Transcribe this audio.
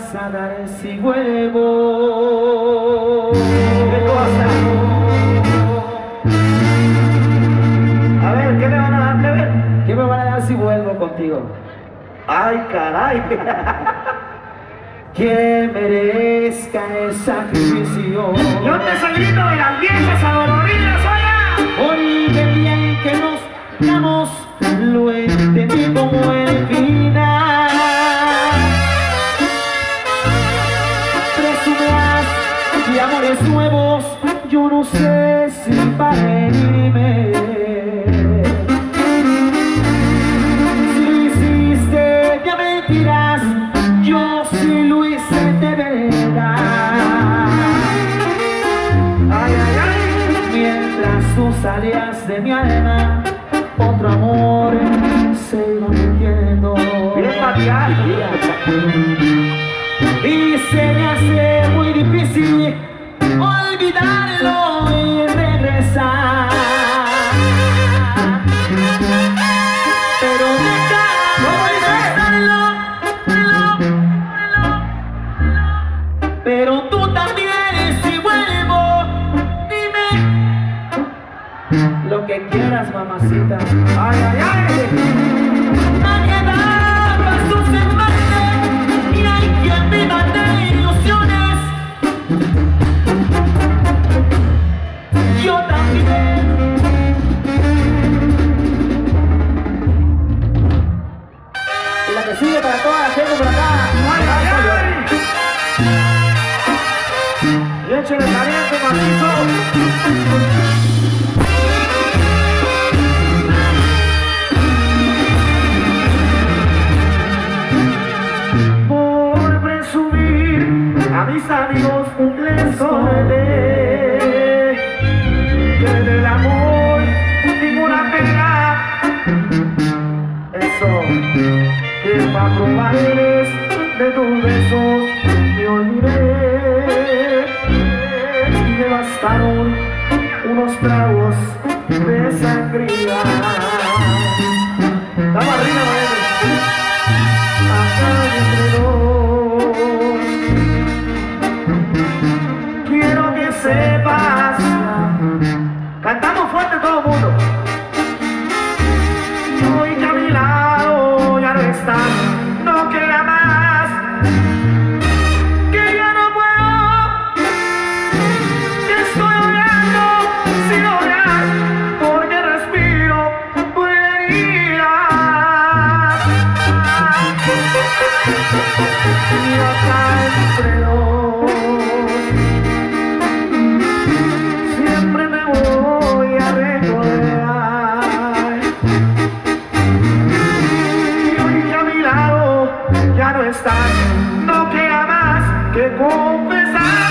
¿Qué me vas a dar si vuelvo? ¿Qué cosa? A ver, ¿qué me van a dar? ¿Qué me van a dar si vuelvo contigo? Ay, caray. Que merezca el sacrificio. Yo te soy de las viejas adoloridas, yo no sé si para herirme. Si hiciste ya mentirás, yo sí lo hice de verdad. Ay, ay, ay. Mientras tú salías de mi alma, otro amor se iba metiendo. Bien. Y se me hace muy difícil también si vuelvo, dime lo que quieras, mamacita. Ay, ay, ay. Nadie da pasos en balde y hay quien viva de ilusiones. Yo también. Y la que sigue para toda la gente por acá. Ay, ay, ay. A mis amigos les conté que del amor ninguna pena. Eso que para probarles de tus besos me olvidé. Y me bastaron unos tragos de sangría ya no estás, no queda más que confesar.